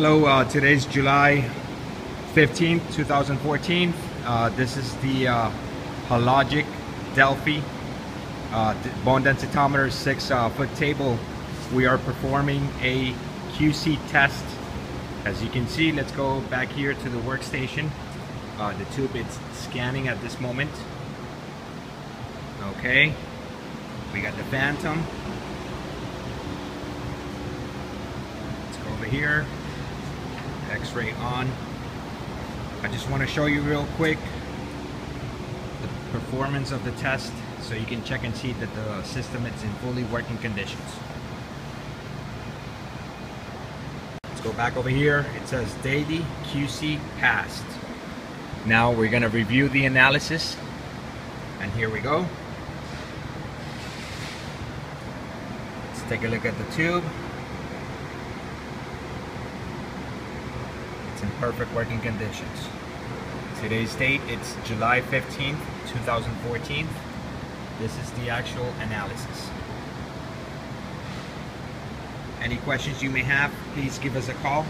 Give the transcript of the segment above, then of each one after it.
Hello, uh, today's July 15th, 2014. Uh, this is the uh, Hologic Delphi uh, bone densitometer 6 uh, foot table. We are performing a QC test. As you can see, let's go back here to the workstation. Uh, the tube is scanning at this moment. Okay, we got the Phantom. Let's go over here. X-ray on. I just want to show you real quick the performance of the test so you can check and see that the system is in fully working conditions. Let's go back over here. It says daily QC passed. Now we're going to review the analysis and here we go. Let's take a look at the tube. It's in perfect working conditions. Today's date, it's July 15th, 2014. This is the actual analysis. Any questions you may have, please give us a call.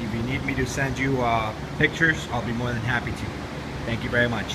If you need me to send you uh, pictures, I'll be more than happy to. Thank you very much.